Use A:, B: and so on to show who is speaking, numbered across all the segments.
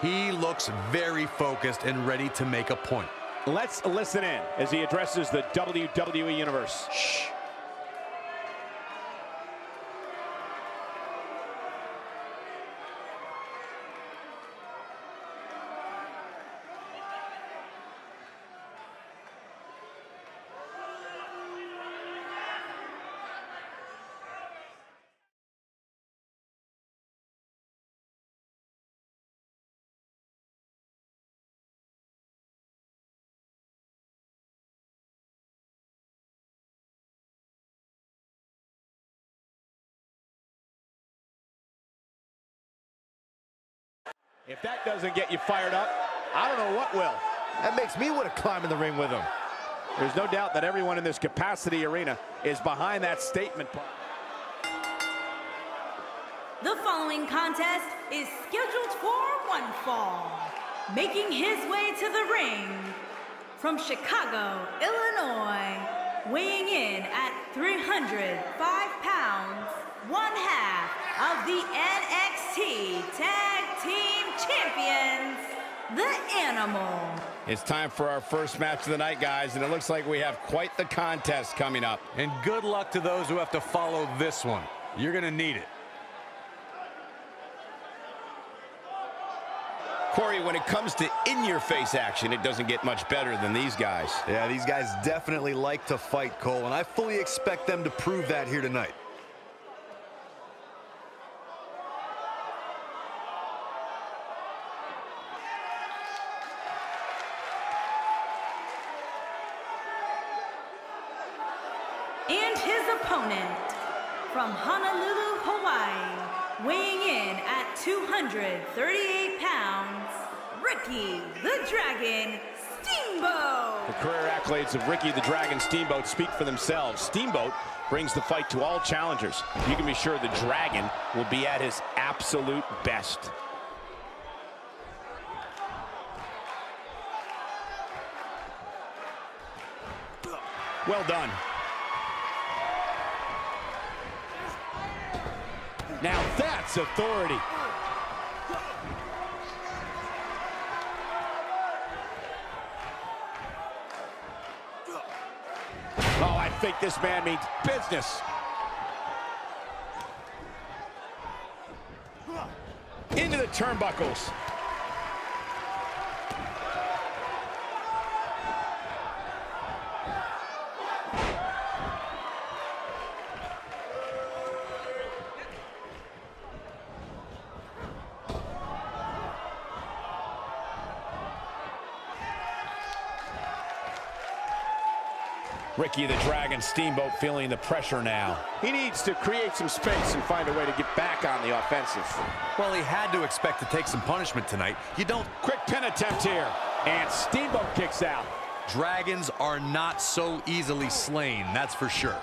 A: He looks very focused and ready to make a point.
B: Let's listen in as he addresses the WWE Universe.
A: Shh.
B: If that doesn't get you fired up, I don't know what will.
C: That makes me want to climb in the ring with him.
B: There's no doubt that everyone in this capacity arena is behind that statement.
D: The following contest is scheduled for one fall. Making his way to the ring from Chicago, Illinois, weighing in at 305 pounds, one half of the NXT Tag Team Champions, The Animal.
E: It's time for our first match of the night, guys, and it looks like we have quite the contest coming up.
A: And good luck to those who have to follow this one. You're going to need it.
E: Corey, when it comes to in-your-face action, it doesn't get much better than these guys.
C: Yeah, these guys definitely like to fight, Cole, and I fully expect them to prove that here tonight.
D: And his opponent from Honolulu, Hawaii, weighing in at 238 pounds, Ricky the Dragon Steamboat.
B: The career accolades of Ricky the Dragon Steamboat speak for themselves. Steamboat brings the fight to all challengers. You can be sure the Dragon will be at his absolute best. Well done. Now that's authority. Think this man means business. Into the turnbuckles. Ricky the Dragon Steamboat feeling the pressure now. He needs to create some space and find a way to get back on the offensive.
A: Well, he had to expect to take some punishment tonight. You don't...
B: Quick pin attempt here. And Steamboat kicks out.
A: Dragons are not so easily slain, that's for sure.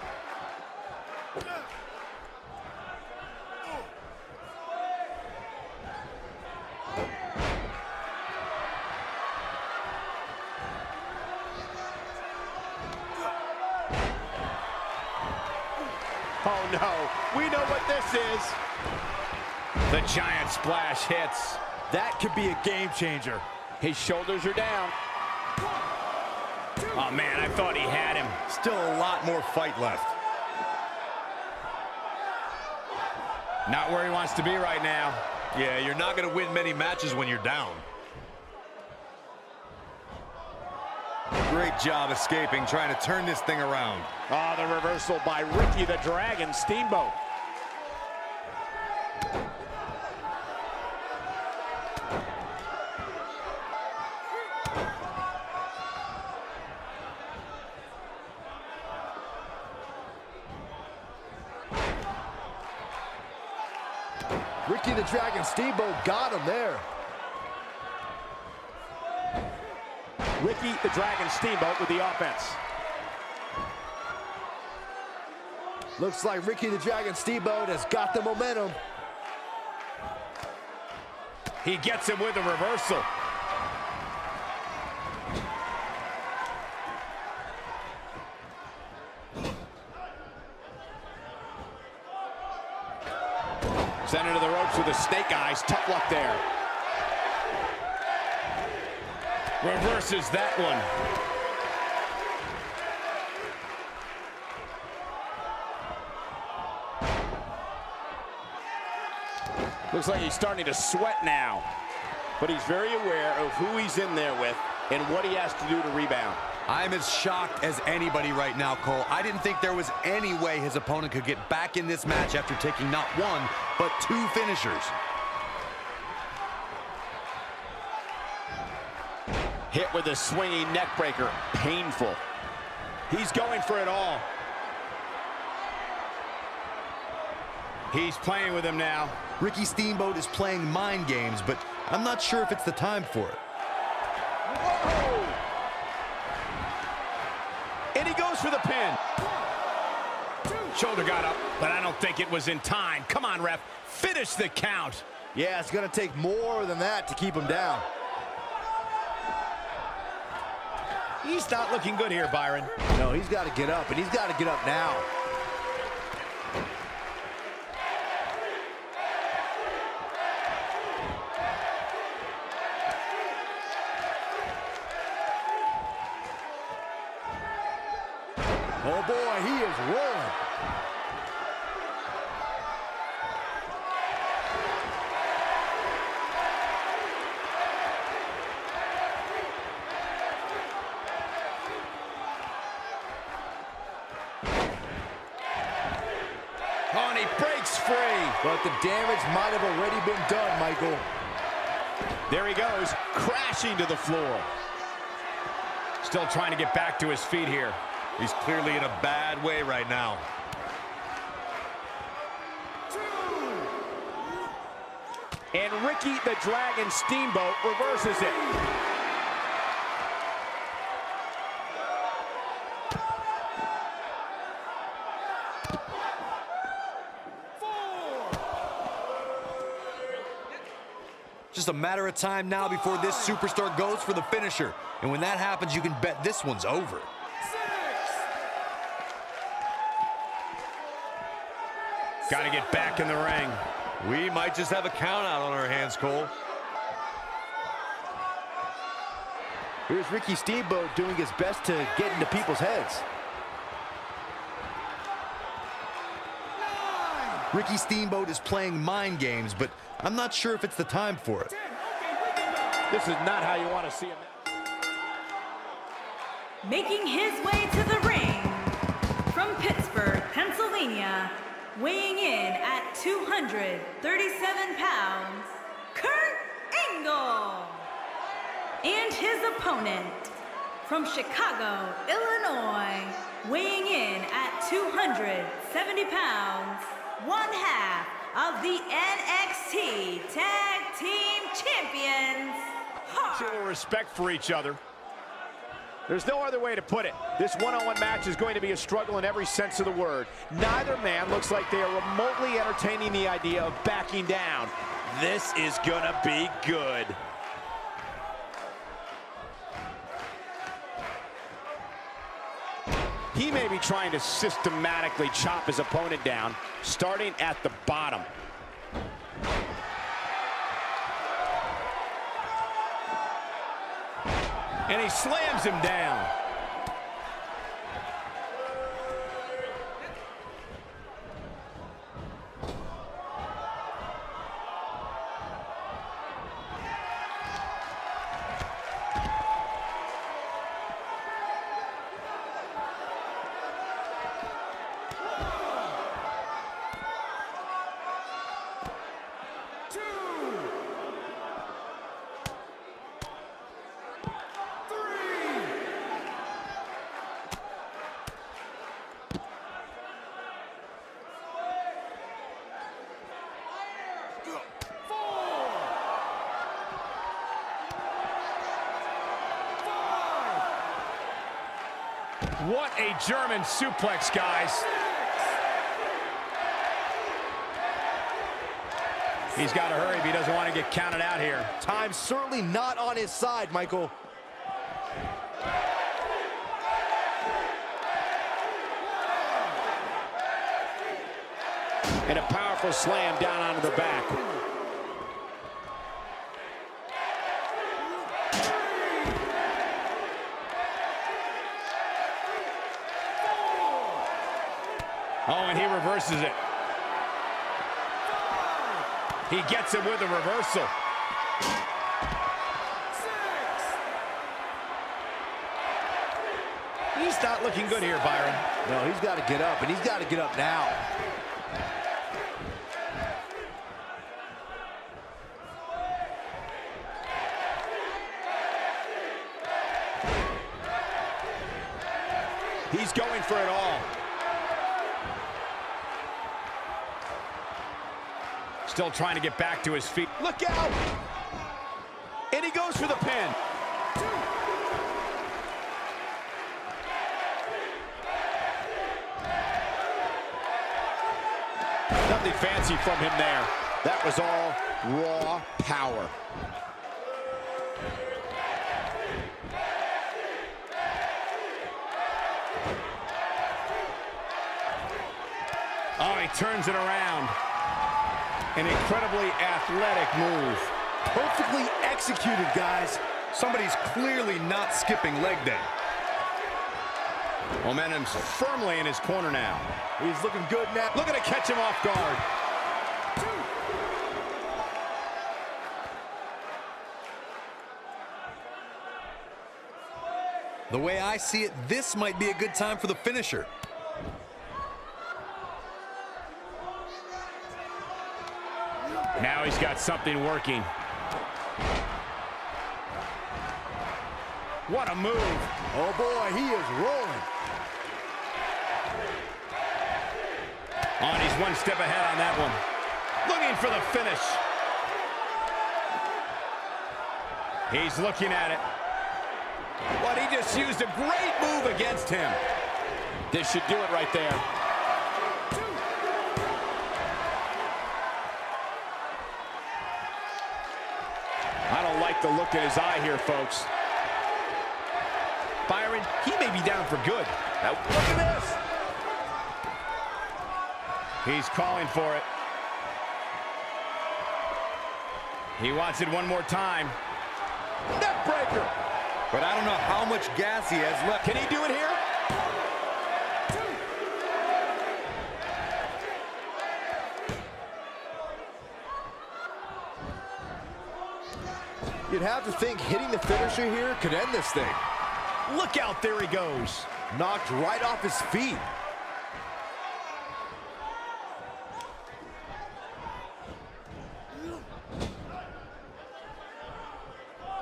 B: Oh no, we know what this is. The giant splash hits.
C: That could be a game changer.
B: His shoulders are down. Oh man, I thought he had him.
C: Still a lot more fight left.
E: Not where he wants to be right now.
A: Yeah, you're not going to win many matches when you're down. Great job escaping, trying to turn this thing around.
B: Ah, the reversal by Ricky the Dragon Steamboat.
C: Ricky the Dragon Steamboat got him there.
B: Ricky the Dragon Steamboat with the offense.
C: Looks like Ricky the Dragon Steamboat has got the momentum.
B: He gets him with a reversal. Sent into the ropes with the snake eyes. Tough luck there.
E: Reverses that one.
B: Looks like he's starting to sweat now. But he's very aware of who he's in there with and what he has to do to rebound.
A: I'm as shocked as anybody right now, Cole. I didn't think there was any way his opponent could get back in this match after taking not one, but two finishers.
B: Hit with a swinging neckbreaker. Painful. He's going for it all.
E: He's playing with him now.
A: Ricky Steamboat is playing mind games, but I'm not sure if it's the time for it.
B: Whoa! And he goes for the pin.
E: Shoulder got up, but I don't think it was in time. Come on, ref. Finish the count.
C: Yeah, it's going to take more than that to keep him down.
E: He's not looking good here, Byron.
C: No, he's got to get up, and he's got to get up now. Oh, boy, he is rolling. Damage might have already been done, Michael.
B: There he goes, crashing to the floor.
E: Still trying to get back to his feet here.
A: He's clearly in a bad way right now.
B: And Ricky the Dragon Steamboat reverses it.
A: Just a matter of time now before this superstar goes for the finisher. And when that happens, you can bet this one's over.
E: Got to get back in the ring.
A: We might just have a count out on our hands, Cole.
C: Here's Ricky Steamboat doing his best to get into people's heads.
A: Ricky Steamboat is playing mind games, but I'm not sure if it's the time for it.
B: This is not how you want to see him.
D: Making his way to the ring from Pittsburgh, Pennsylvania, weighing in at 237 pounds, Kurt Angle. And his opponent from Chicago, Illinois, weighing in at 270 pounds, one half of the NXT Tag Team Champions,
B: Show respect for each other. There's no other way to put it. This one-on-one match is going to be a struggle in every sense of the word. Neither man looks like they are remotely entertaining the idea of backing down. This is gonna be good. He may be trying to systematically chop his opponent down, starting at the bottom.
E: And he slams him down. What a German suplex, guys. He's got to hurry if he doesn't want to get counted out here.
C: Time's certainly not on his side, Michael.
B: And a powerful slam down onto the back. Oh, he it. He gets it with a reversal. He's not looking good here, Byron.
C: No, he's got to get up, and he's got to get up now. He's going for it all.
B: Still trying to get back to his feet.
C: Look out! And he goes for the pin. Nothing fancy from him there. That was all raw power.
B: Oh, he turns it around. An incredibly athletic move.
A: Perfectly executed, guys. Somebody's clearly not skipping leg day.
B: Momentum's firmly in his corner now.
C: He's looking good now.
B: Looking to catch him off guard.
A: The way I see it, this might be a good time for the finisher.
B: He's got something working. What a move.
C: Oh boy, he is rolling.
B: On, oh, he's one step ahead on that one. Looking for the finish. He's looking at it. But he just used a great move against him.
C: This should do it right there. I don't like the look in his eye here, folks.
B: Byron, he may be down for good.
C: Now, look at this.
B: He's calling for it. He wants it one more time.
C: Neck breaker.
A: But I don't know how much gas he has left.
C: Can he do it here? You'd have to think hitting the finisher here could end this thing.
B: Look out, there he goes.
C: Knocked right off his feet.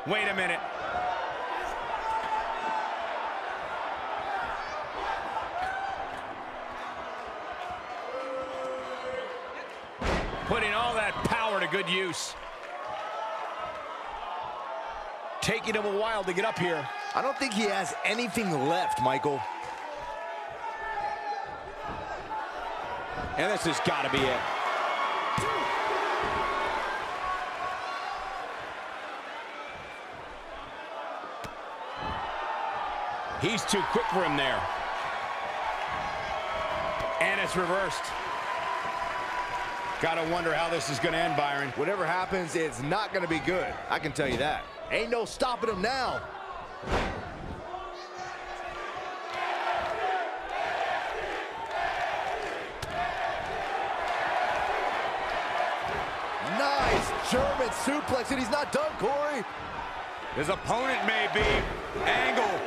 B: Wait a minute. Putting all that power to good use. Taking him a while to get up here.
C: I don't think he has anything left, Michael. And this has got to be it.
B: He's too quick for him there. And it's reversed. Gotta wonder how this is gonna end, Byron.
C: Whatever happens, it's not going to be good. I can tell you that. Ain't no stopping him now. Nice German suplex, and he's not done, Corey.
F: His opponent may be. Angle.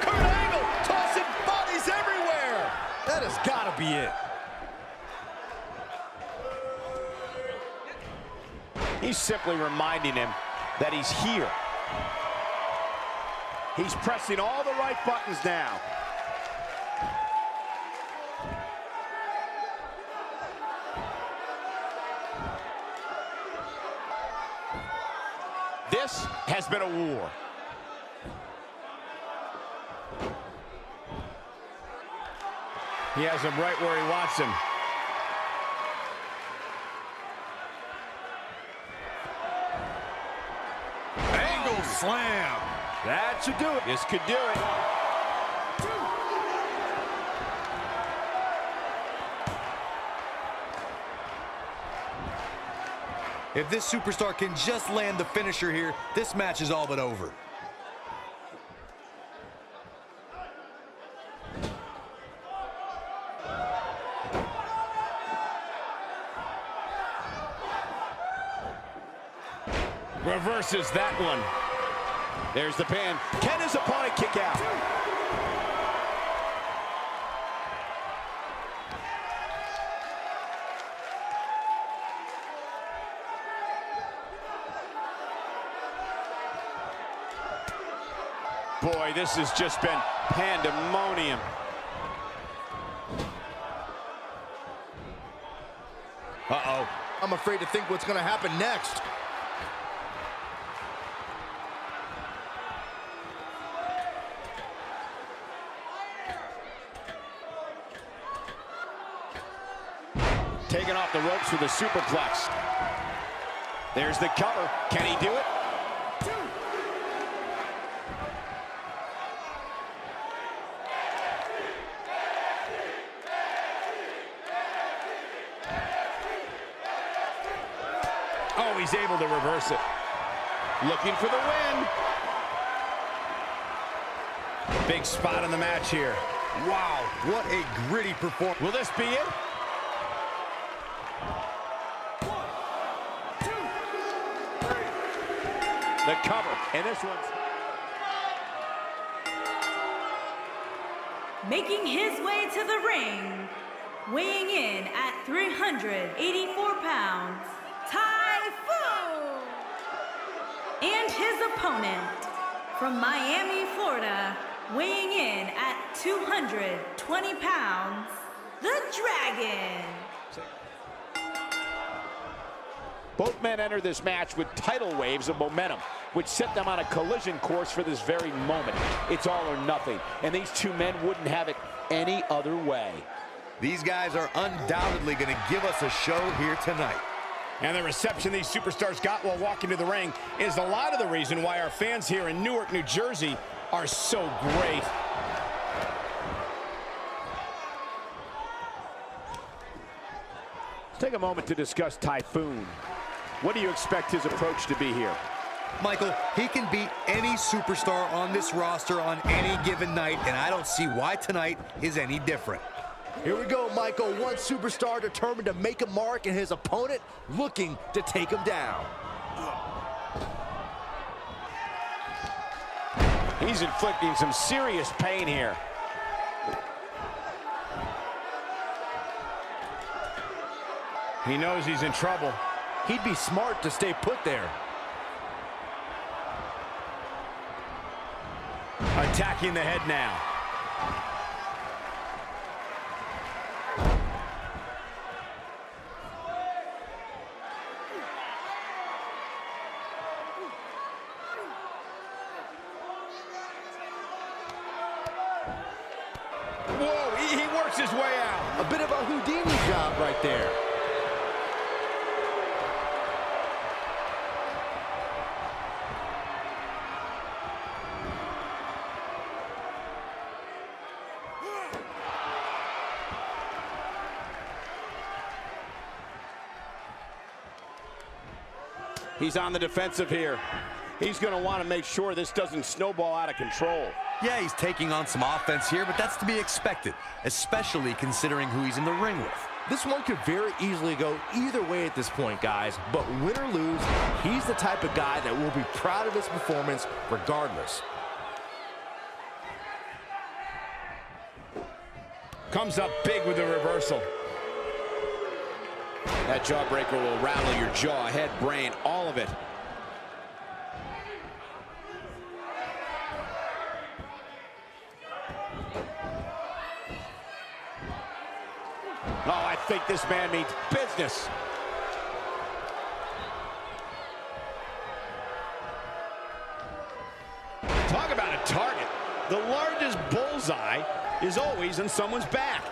C: Kurt Angle tossing bodies everywhere. That has got to be it. He's simply reminding him that he's here. He's pressing all the right buttons now. This has been a war.
B: He has him right where he wants him.
F: slam.
C: That should do it. This could do it.
A: If this superstar can just land the finisher here, this match is all but over.
E: Reverses that one.
B: There's the pin. Can his opponent kick out? Boy, this has just been pandemonium.
C: Uh-oh. I'm afraid to think what's going to happen next.
B: The ropes with a superplex. There's the cover. Can he do it?
E: Oh, he's able to reverse it. Looking for the win. Big spot in the match here.
A: Wow, what a gritty performance.
B: Will this be it? The cover, and this one's...
D: Making his way to the ring, weighing in at 384 pounds, Typhoon! And his opponent, from Miami, Florida, weighing in at 220 pounds, the Dragon!
B: Both men enter this match with tidal waves of momentum, which set them on a collision course for this very moment. It's all or nothing, and these two men wouldn't have it any other way.
A: These guys are undoubtedly going to give us a show here tonight.
E: And the reception these superstars got while walking to the ring is a lot of the reason why our fans here in Newark, New Jersey are so great.
B: Let's take a moment to discuss Typhoon. What do you expect his approach to be here?
A: Michael, he can beat any superstar on this roster on any given night, and I don't see why tonight is any different.
C: Here we go, Michael. One superstar determined to make a mark and his opponent looking to take him down.
B: He's inflicting some serious pain here.
E: He knows he's in trouble.
C: He'd be smart to stay put there.
E: Attacking the head now. Whoa, he, he works his way out.
C: A bit of a Houdini job right there.
B: He's on the defensive here. He's going to want to make sure this doesn't snowball out of control.
A: Yeah, he's taking on some offense here, but that's to be expected, especially considering who he's in the ring with.
C: This one could very easily go either way at this point, guys. But win or lose, he's the type of guy that will be proud of his performance regardless.
E: Comes up big with the reversal.
B: That jawbreaker will rattle your jaw, head, brain, all of it. Oh, I think this man means business.
E: Talk about a target. The largest bullseye is always in someone's back.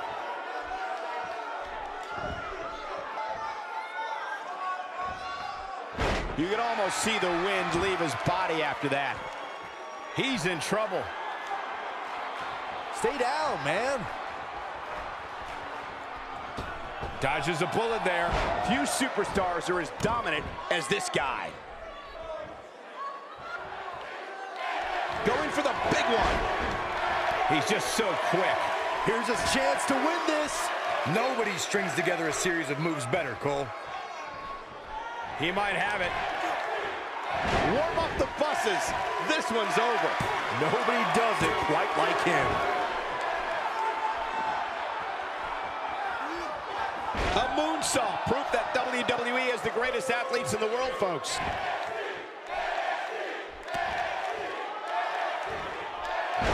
B: You can almost see the wind leave his body after that.
E: He's in trouble.
C: Stay down, man.
E: Dodges a bullet there.
B: Few superstars are as dominant as this guy. Going for the big one.
E: He's just so quick.
C: Here's his chance to win this.
A: Nobody strings together a series of moves better, Cole.
E: He might have it.
B: Warm up the buses. This one's over.
C: Nobody does it quite like him.
B: A moonsault. Proof that WWE has the greatest athletes in the world, folks.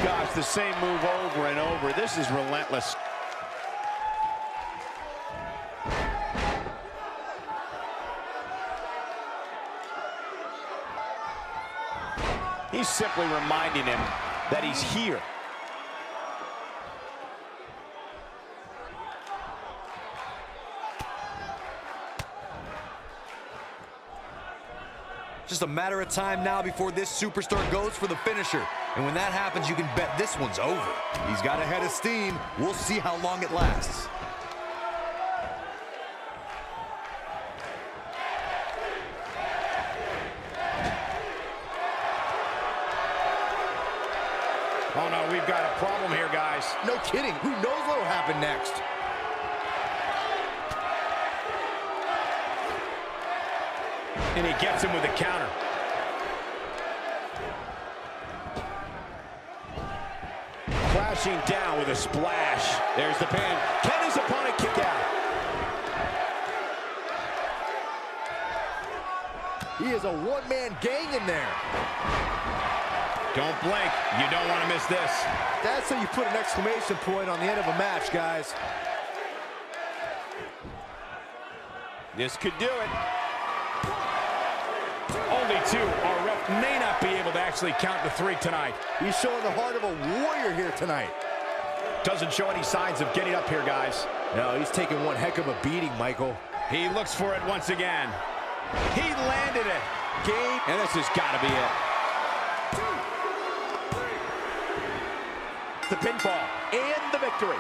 B: Gosh, the same move over and over. This is relentless. Simply reminding him that he's here.
A: Just a matter of time now before this superstar goes for the finisher. And when that happens, you can bet this one's over. He's got a head of steam. We'll see how long it lasts.
C: No kidding. Who knows what will happen next?
B: And he gets him with a counter. Crashing down with a splash. There's the pin. Can his opponent kick out?
C: He is a one-man gang in there.
B: Don't blink. You don't want to miss this.
C: That's how you put an exclamation point on the end of a match, guys.
B: This could do it. Only two. Our ref may not be able to actually count to three tonight.
C: He's showing the heart of a warrior here tonight.
B: Doesn't show any signs of getting up here, guys.
C: No, he's taking one heck of a beating, Michael.
B: He looks for it once again. He landed it. Game, and this has got to be it. The pinfall and the victory.